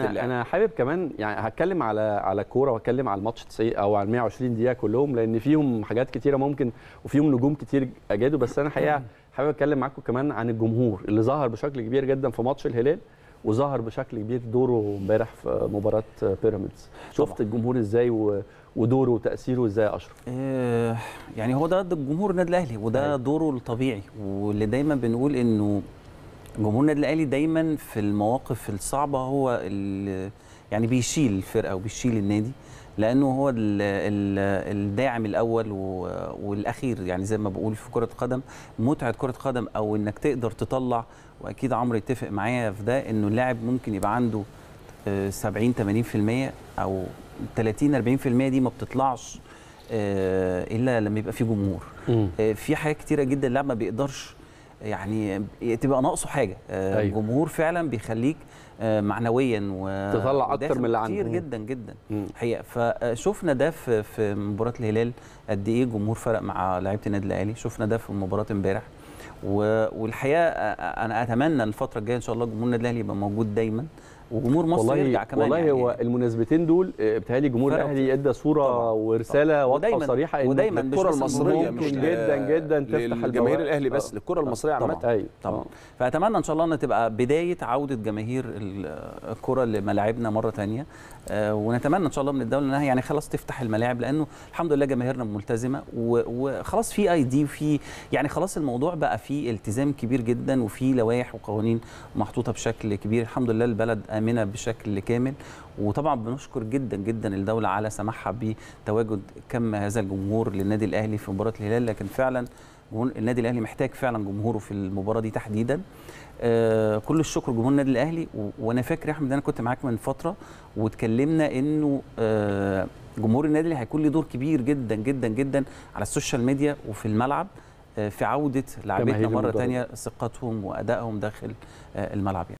أنا. أنا حابب كمان يعني هتكلم على على كورة وأتكلم على الماتش 90 أو على 120 دقيقة كلهم لأن فيهم حاجات كتيرة ممكن وفيهم نجوم كتير أجادوا بس أنا حقيقة حابب أتكلم معاكم كمان عن الجمهور اللي ظهر بشكل كبير جدا في ماتش الهلال وظهر بشكل كبير دوره امبارح في مباراة بيراميدز شفت الجمهور إزاي و- ودوره وتأثيره إزاي يا أشرف آه، يعني هو ده ده جمهور النادي الأهلي وده أيوة. دوره الطبيعي واللي دايما بنقول إنه جمهور النادي الأهلي دايما في المواقف الصعبة هو يعني بيشيل الفرقة وبيشيل النادي لأنه هو ال ال الداعم الأول والأخير. يعني زي ما بقول في كرة القدم متعة كرة القدم أو إنك تقدر تطلع وأكيد عمرو يتفق معايا في ده إنه اللاعب ممكن يبقى عنده آه، 70 80% أو 30 40% دي ما بتطلعش آه، إلا لما يبقى في جمهور. آه، في حاجات كتيرة جدا اللاعب ما بيقدرش يعني تبقى ناقصه حاجة أيوة. أيوة. الجمهور فعلا بيخليك آه، معنويا و تطلع وداخل من اللي عندك. كتير. جدا جدا مم. حقيقة فشفنا ده في في مباراة الهلال قد إيه الجمهور فرق مع لعيبة النادي الأهلي شفنا ده في مباراة امبارح والحقيقة آه، أنا أتمنى الفترة الجاية إن شاء الله جمهور النادي الأهلي يبقى موجود دايما وجمهور مصر والله يرجع كمان والله يعني هو المناسبتين دول آه، بيتهيألي جمهور الأهلي ادى صورة طبعاً. ورسالة واضحة وصريحة إن ودايماً مش الكرة بس المصرية ممكن مش جدا جدا تفتح البوابة. الأهلي بس آه. للكره المصرية عامه طبعاً. أيوه طبعا آه. فأتمنى إن شاء الله أن تبقى بداية عودة جماهير ال- الكرة لملاعبنا مرة تانية آه، ونتمنى إن شاء الله من الدولة إنها يعني خلاص تفتح الملاعب لأنه الحمد لله جماهيرنا ملتزمة وخلاص في آي دي وفي يعني خلاص الموضوع بقى فيه التزام كبير جدا وفي لوائح وقوانين محطوطة بشكل كبير الحمد لله البلد آمنة بشكل كامل وطبعا بنشكر جدا جدا الدولة على سماحها بتواجد كم هذا الجمهور للنادي الأهلي في مباراة الهلال لكن فعلا النادي الأهلي محتاج فعلا جمهوره في المباراة دي تحديدا آه كل الشكر جمهور النادي الأهلي وأنا فاكر يا أحمد أنا كنت معاك من فترة واتكلمنا إنه آه جمهور النادي الأهلي هيكون له دور كبير جدا جدا جدا على السوشيال ميديا وفي الملعب آه في عودة لاعبتنا جماهير مرة. ثانية ثقتهم وأدائهم داخل آه الملعب يعني.